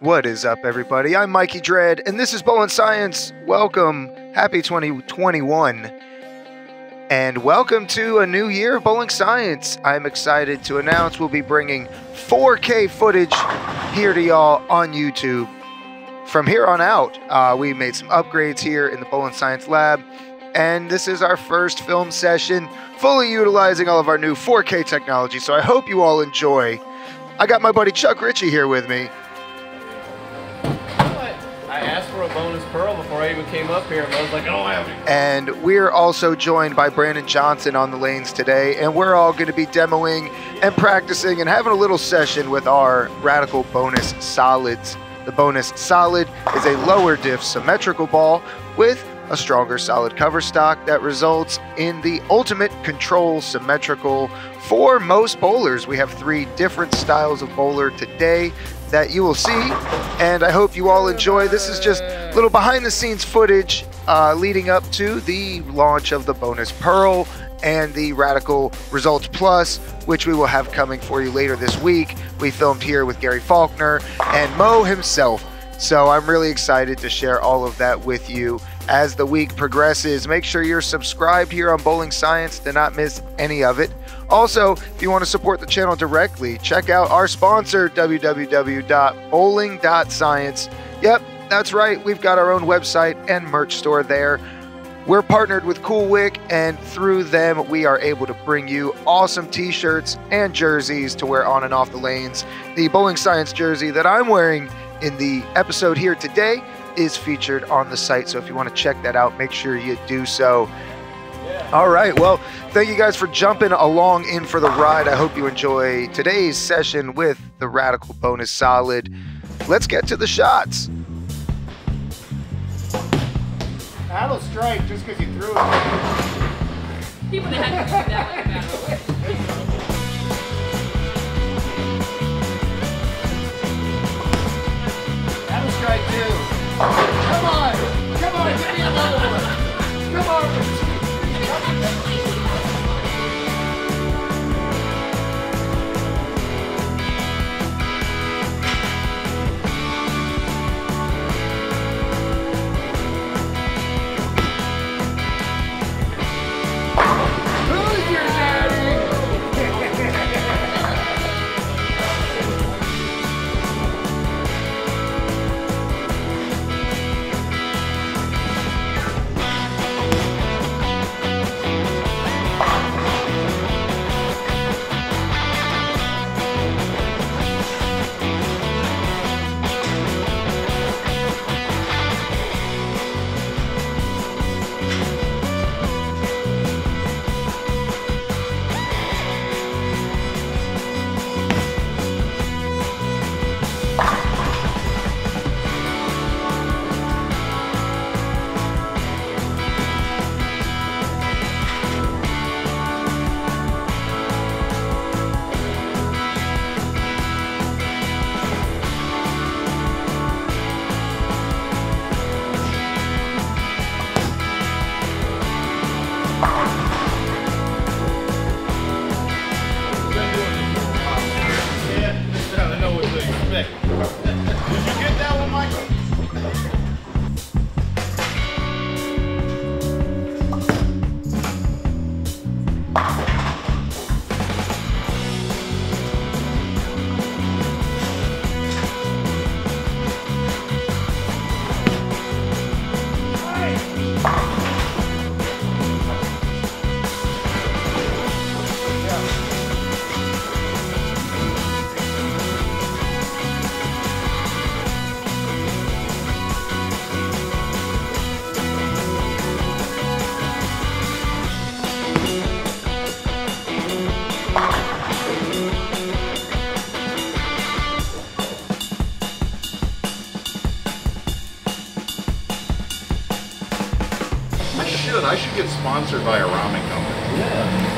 What is up, everybody? I'm Mikey Dread, and this is Bowling Science. Welcome. Happy 2021. And welcome to a new year of Bowling Science. I'm excited to announce we'll be bringing 4K footage here to y'all on YouTube. From here on out, uh, we made some upgrades here in the Bowling Science Lab, and this is our first film session, fully utilizing all of our new 4K technology. So I hope you all enjoy. I got my buddy Chuck Richey here with me. I even came up here, I was like, I have. And we're also joined by Brandon Johnson on the lanes today, and we're all going to be demoing and practicing and having a little session with our Radical Bonus Solids. The Bonus Solid is a lower diff symmetrical ball with a stronger solid cover stock that results in the ultimate control symmetrical for most bowlers. We have three different styles of bowler today that you will see, and I hope you all enjoy. This is just a little behind the scenes footage uh, leading up to the launch of the bonus Pearl and the Radical Results Plus, which we will have coming for you later this week. We filmed here with Gary Faulkner and Mo himself. So I'm really excited to share all of that with you as the week progresses. Make sure you're subscribed here on Bowling Science to not miss any of it. Also, if you want to support the channel directly, check out our sponsor, www.bowling.science. Yep, that's right, we've got our own website and merch store there. We're partnered with Coolwick, and through them, we are able to bring you awesome t shirts and jerseys to wear on and off the lanes. The Bowling Science jersey that I'm wearing in the episode here today is featured on the site, so if you want to check that out, make sure you do so. All right. Well, thank you guys for jumping along in for the ride. I hope you enjoy today's session with the Radical Bonus Solid. Let's get to the shots. That'll strike just because you threw it. People that had to do that like I should. I should get sponsored by a ramen company.